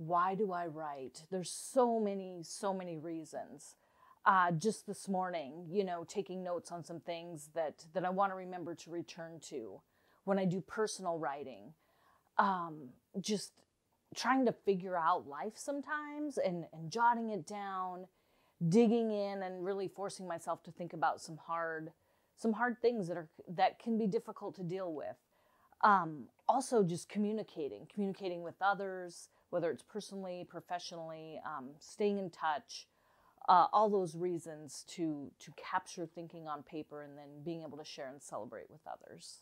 why do I write? There's so many, so many reasons. Uh, just this morning, you know, taking notes on some things that that I want to remember to return to when I do personal writing. Um, just trying to figure out life sometimes and, and jotting it down, digging in and really forcing myself to think about some hard some hard things that are that can be difficult to deal with. Um, also, just communicating, communicating with others, whether it's personally, professionally, um, staying in touch, uh, all those reasons to to capture thinking on paper and then being able to share and celebrate with others.